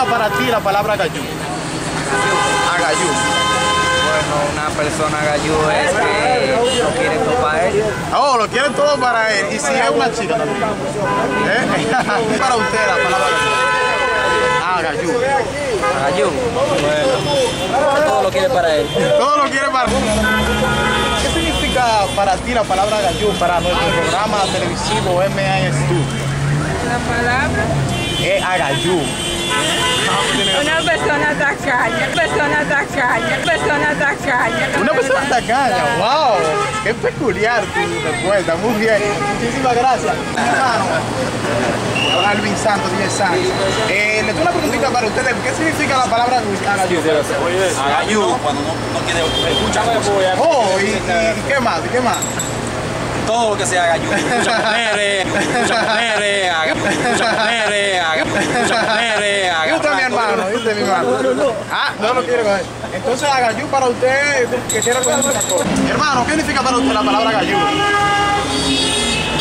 significa para ti la palabra gallú? Agayú. Bueno, una persona gallú es que no quiere todo para él. Oh, lo quieren todo para él. Y si es una chica también. ¿Eh? para usted la palabra gallú. Ah, gallú. Gallú. Bueno, todo lo quiere para él. Todo lo quiere para ¿Qué significa para ti la palabra gallú para nuestro programa televisivo MAS La palabra. Es agayú. Una persona tacaña, persona tacaña, persona tacaña. Una persona tacaña, wow, qué peculiar tu respuesta, muy bien, muchísimas gracias. Alvin Santos, 10 Santos. Eh, le tengo una preguntita para ustedes, ¿qué significa la palabra agayú? Agayú, cuando no, no quiere escuchar cosas. Oh, y, y qué más, qué más? Todo lo que sea agayú. Muchas mujeres, muchas mujeres, aga- muchas mujeres, aga- muchas mujeres, ¿Y usted, mi hermano? ¿Y usted, mi hermano? Ah, no lo quiere coger. Entonces, agayú para usted, que quiere coger una cosa. Mi hermano, ¿qué significa para usted la palabra agayú?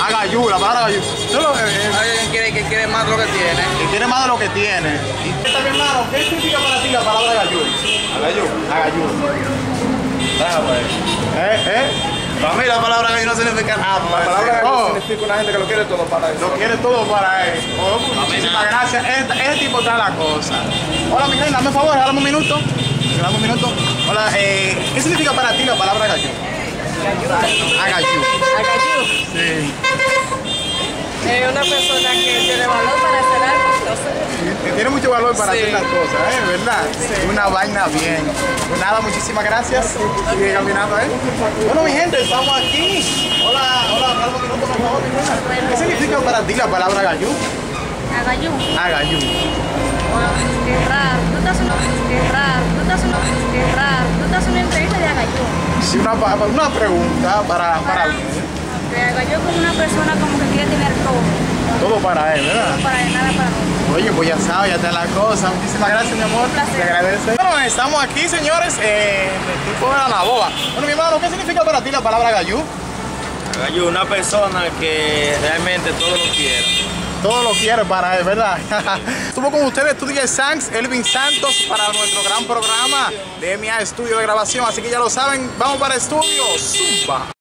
Agayú, la palabra agayú. Solo, eh, eh, Alguien quiere que quiere más de lo que tiene. que tiene más de lo que tiene. Y usted, mi hermano, ¿qué significa para ti la palabra agayú? Agayú. Agayú. pues. ¿Eh? ¿Eh? Para mí la palabra agayú no significa nada. La palabra Oh. significa una gente que lo quiere todo para él. Lo quiere todo para él. Oh, muchísimas gracias. Este, este tipo está la cosa. Hola, mi reina, dame un favor, dame un minuto. Dame un minuto. Hola, eh, ¿qué significa para ti la palabra gallú? Agayú. Agayú. Sí. Es una persona que tiene valor para hacer algo. Que tiene mucho valor para Sí. hacer las cosas, ¿eh? ¿Verdad? Una vaina bien. Pues nada, muchísimas gracias. Sigue caminando, ¿eh? Bueno, mi gente, estamos aquí. Hola, hola, dame un minuto, por favor, mi reina. ¿Qué significa para ti la palabra gallú? Agayú. Agayú. Raro. Tú estás una, qué raro. Tú estás una. Tú estás una entrevista de Agayú. Sí, una, una pregunta para, para Que Agayú es como una persona como que quiere tener todo. todo para él, ¿verdad? No para él, para. Oye, pues ya sabes, ya está la cosa. Muchísimas gracias, mi amor. placer. Te agradece. Bueno, estamos aquí, señores, en el tipo de la Naboa. Bueno, mi hermano, ¿qué significa para ti la palabra gallú? Agayú, una persona que realmente todo lo quiere. Todo lo quiere para él, ¿verdad? Estuvo con ustedes tu DJ Sanks, Elvin Santos, para nuestro gran programa de MA Estudio de Grabación. Así que ya lo saben, vamos para estudio. Zumba.